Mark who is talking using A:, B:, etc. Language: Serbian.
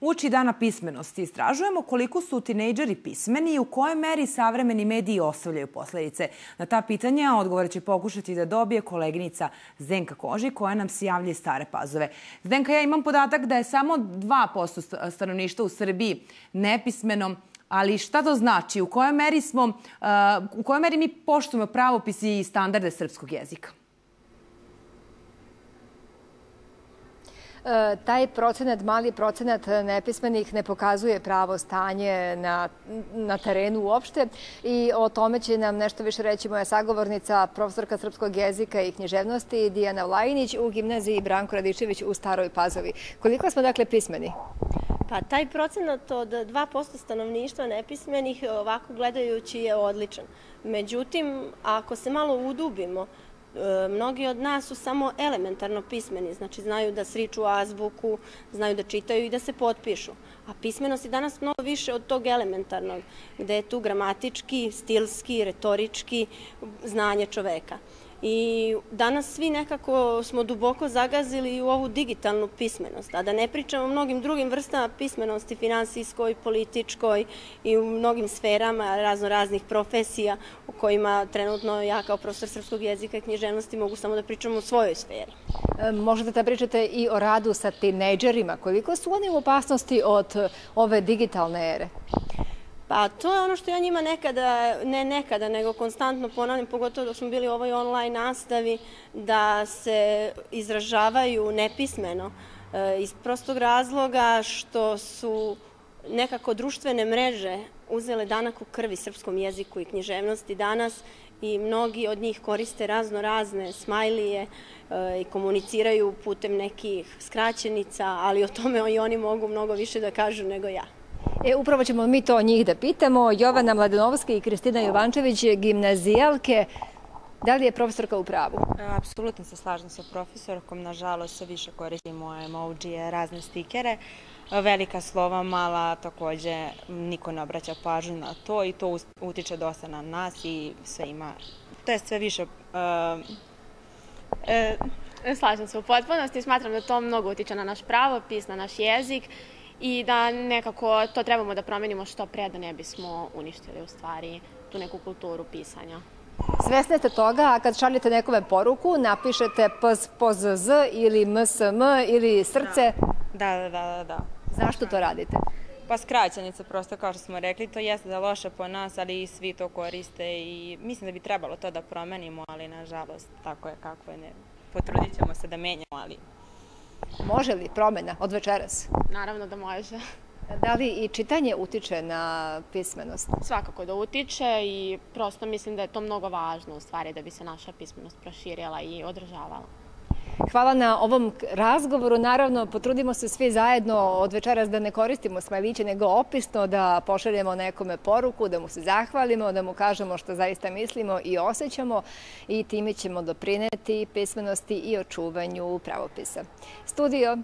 A: Uči dana pismenosti. Istražujemo koliko su tinejdžeri pismeni i u kojoj meri savremeni mediji ostavljaju posledice. Na ta pitanja odgovore će pokušati da dobije koleginica Zdenka Koži koja nam se javlja iz Stare Pazove. Zdenka, ja imam podatak da je samo 2% stanovništva u Srbiji nepismeno, ali šta to znači? U kojoj meri, smo, u kojoj meri mi poštujemo pravopis i standarde srpskog jezika?
B: Taj procenat, mali procenat nepismenih ne pokazuje pravo stanje na, na terenu uopšte i o tome će nam nešto više reći moja sagovornica, profesorka srpskog jezika i književnosti Dijana Vlajinić u gimnaziji Branko Radičević u Staroj Pazovi. Koliko smo dakle pismeni?
C: Pa taj procenat od 2% stanovništva nepismenih ovako gledajući je odličan. Međutim, ako se malo udubimo, E, mnogi od nas su samo elementarno pismeni, znači znaju da sriču azbuku, znaju da čitaju i da se potpišu. A pismenost je danas mnogo više od tog elementarnog, gde je tu gramatički, stilski, retorički znanje čoveka. I danas svi nekako smo duboko zagazili u ovu digitalnu pismenost, a da ne pričamo o mnogim drugim vrstama pismenosti, finansijskoj, političkoj i u mnogim sferama razno raznih profesija u kojima trenutno ja kao profesor srpskog jezika i književnosti mogu samo da pričam u svojoj sferi.
B: E, možete da pričate i o radu sa tinejdžerima. Koliko su oni u opasnosti od ove digitalne ere?
C: Pa to je ono što ja njima nekada, ne nekada, nego konstantno ponavljam, pogotovo dok smo bili u ovoj online nastavi, da se izražavaju nepismeno e, iz prostog razloga što su nekako društvene mreže uzele danak u krvi srpskom jeziku i književnosti danas i mnogi od njih koriste razno razne smajlije e, i komuniciraju putem nekih skraćenica, ali o tome i oni mogu mnogo više da kažu nego ja.
B: E, upravo ćemo mi to njih da pitamo. Jovana Mladenovska i Kristina Jovančević, gimnazijalke. Da li je profesorka u pravu?
D: E, apsolutno se slažem sa profesorkom. Nažalost, sve više koristimo emojije, razne stikere. E, velika slova, mala, takođe niko ne obraća pažnju na to i to utiče dosta na nas i sve ima, to je sve više... Uh,
E: uh, Slažem se u potpunosti, smatram da to mnogo utiče na naš pravopis, na naš jezik i da nekako to trebamo da promenimo što pre da ne bismo uništili u stvari tu neku kulturu pisanja.
B: Svesne ste toga, a kad šaljete nekome poruku, napišete PZ, PZZ ili MSM ili srce?
D: Da, da, da, da. da.
B: Zašto to radite?
D: Pa skraćenica, prosto kao što smo rekli, to jeste da loše po nas, ali i svi to koriste i mislim da bi trebalo to da promenimo, ali nažalost tako je kako je. Ne. Potrudit ćemo se da menjamo, ali
B: Može li promena od večeras?
E: Naravno da može.
B: Da li i čitanje utiče na pismenost?
E: Svakako da utiče i prosto mislim da je to mnogo važno u stvari da bi se naša pismenost proširila i održavala.
B: Hvala na ovom razgovoru. Naravno, potrudimo se svi zajedno od večeras da ne koristimo smajliće, nego opisno da pošaljemo nekome poruku, da mu se zahvalimo, da mu kažemo što zaista mislimo i osjećamo i time ćemo doprineti pismenosti i očuvanju pravopisa. Studio